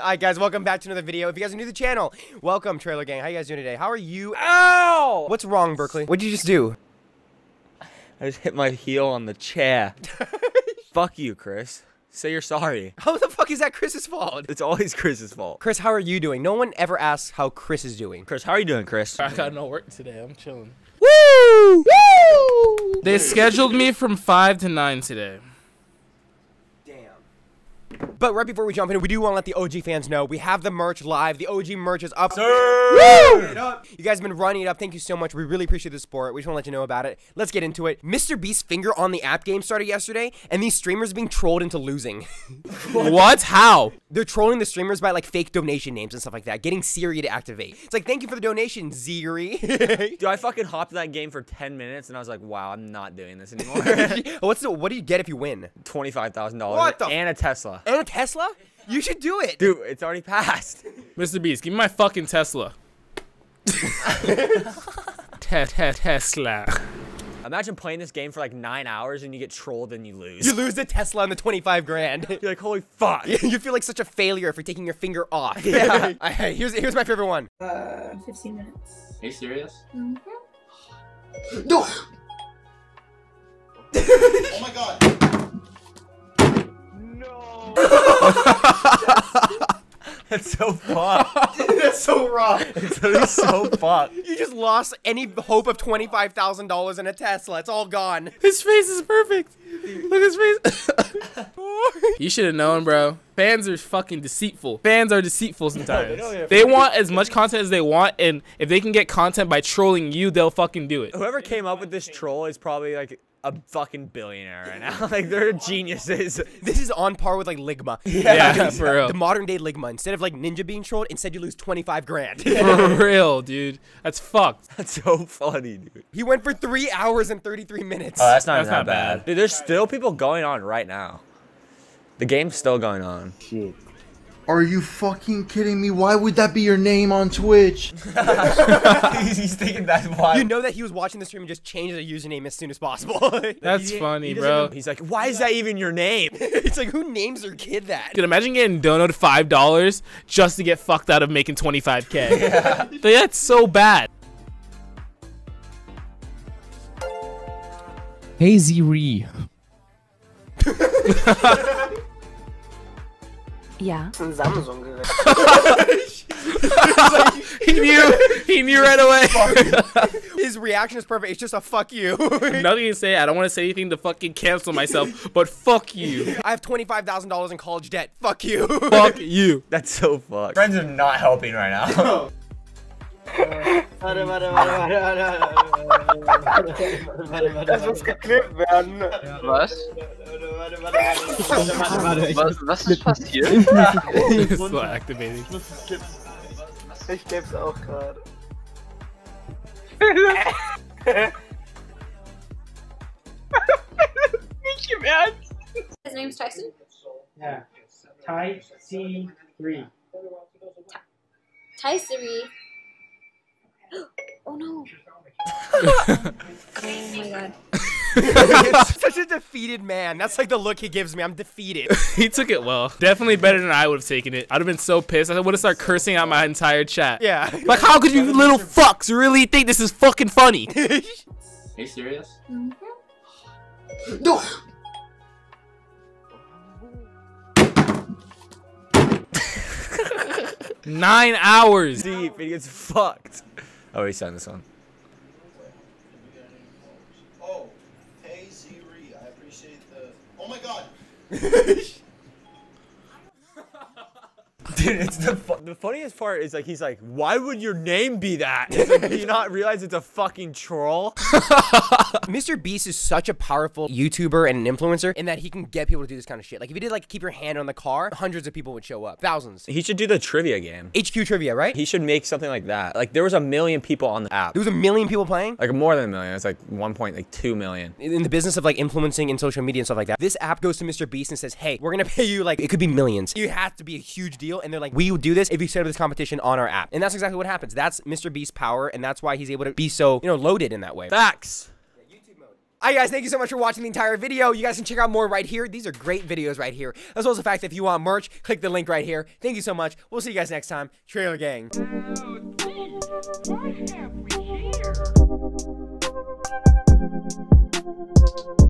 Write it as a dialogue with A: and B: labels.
A: Hi guys, welcome back to another video. If you guys are new to the channel, welcome Trailer Gang. How you guys doing today? How are you?
B: Ow!
A: What's wrong, Berkley? What'd you just do?
B: I just hit my heel on the chair. Fuck you, Chris. Say you're sorry.
A: How the fuck is that Chris's fault?
B: It's always Chris's fault.
A: Chris, how are you doing? No one ever asks how Chris is doing.
B: Chris, how are you doing, Chris?
C: I got no work today. I'm chilling.
A: Woo! Woo!
C: They scheduled me from 5 to 9 today.
A: Damn. But right before we jump in, we do want to let the OG fans know we have the merch live. The OG merch is up.
B: Sir!
A: You guys have been running it up. Thank you so much. We really appreciate the support. We just want to let you know about it. Let's get into it. Mr. Beast's finger on the app game started yesterday, and these streamers are being trolled into losing.
C: what? How?
A: They're trolling the streamers by like fake donation names and stuff like that, getting Siri to activate. It's like, thank you for the donation, Siri.
B: Dude, I fucking hopped that game for 10 minutes and I was like, wow, I'm not doing this anymore.
A: What's the what do you get if you win?
B: $25,000
A: What the-
B: and a Tesla.
A: And a Tesla? You should do it.
B: Dude, it's already passed.
C: Mr. Beast, give me my fucking Tesla. Te- te- Tesla.
B: Imagine playing this game for like nine hours and you get trolled and you lose.
A: You lose the Tesla and the 25 grand.
B: You're like, holy fuck.
A: you feel like such a failure for taking your finger off. Yeah. here's here's my favorite one.
D: Uh, 15 minutes.
E: Are you serious?
D: Mm-hmm.
E: No! oh my god!
B: That's so fucked.
A: That's so wrong.
B: It's literally so fucked.
A: You just lost any hope of $25,000 in a Tesla. It's all gone.
C: His face is perfect. Look at his face. you should have known, bro. Fans are fucking deceitful. Fans are deceitful sometimes.
B: don't give
C: they want as much content as they want, and if they can get content by trolling you, they'll fucking do it.
B: Whoever came up with this troll is probably like a fucking billionaire right now. like they're geniuses.
A: This is on par with like Ligma.
C: Yeah, for real.
A: The modern day Ligma. Instead of like Ninja being trolled, instead you lose 25 grand.
C: For real, dude. That's fucked.
B: That's so funny, dude.
A: he went for three hours and 33 minutes.
B: Oh, that's not,
C: That's
B: that
C: not
B: bad.
C: bad.
B: Dude, there's still people going on right now. The game's still going on.
F: Are you fucking kidding me? Why would that be your name on Twitch?
B: He's thinking that's why.
A: you know that he was watching the stream and just changed the username as soon as possible.
C: That's
A: He-
C: funny,
A: he
C: bro.
A: know-
B: He's like, why is that even your name?
A: It's like who names their kid that?
C: Dude, imagine getting donated five dollars just to get fucked out of making twenty five k. That's so bad.
G: Hey Siri.
D: Ja.
C: He knew. He knew right away.
A: His reaction is perfect. It's just a fuck you.
C: Nothing to say. I don't want to say anything to fucking cancel myself. But fuck you.
A: I have $25,000 in college debt. Fuck you.
C: Fuck you.
B: That's so fucked. Friends are not helping right now.
H: Was? Was, was ist passiert?
C: It's still activating.
E: Ich geb's auch gerade.
H: Nicht im Ernst?
D: His name's Tyson?
I: Yeah. Type C3.
D: Tyson. Oh no. oh my god.
A: Such a defeated man. That's like the look he gives me. I'm defeated.
C: He took it well. Definitely better than I would have taken it. I'd have been so pissed. I would have started cursing out my entire chat.
A: Yeah.
C: Like, how could you little fucks really think this is fucking funny?
E: Are you serious?
D: Mhm.
E: No!
C: Nine hours.
B: Deep, he gets fucked. Oh, he signed this one.
E: Oh, hey Siri, I appreciate the. Oh my god!
B: Dude, it's the fu- the funniest part is like he's like, why would your name be that? Like, do you not realize it's a fucking troll?
A: Mr. Beast is such a powerful YouTuber and an influencer in that he can get people to do this kind of shit. Like if he did like keep your hand on the car, hundreds of people would show up. Thousands.
B: He should do the trivia game.
A: HQ trivia, right?
B: He should make something like that. Like there was a million people on the app.
A: There was a million people playing.
B: Like more than a million. It's like 1.2 million.
A: in the business of like influencing in social media and stuff like that. This app goes to Mr. Beast and says, "Hey, we're gonna pay you like it could be millions. You have to be a huge deal." And they're like, "We will do this if you set up this competition on our app." And that's exactly what happens. That's Mr. Beast's power, and that's why he's able to be so you know loaded in that way.
B: Facts.
A: Alright guys, thank you so much for watching the entire video. You guys can check out more right here. These are great videos right here. As well as the fact that if you want merch, click the link right here. Thank you so much. We'll see you guys next time. Trailer Gang.
D: Why have we